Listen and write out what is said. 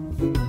Bye.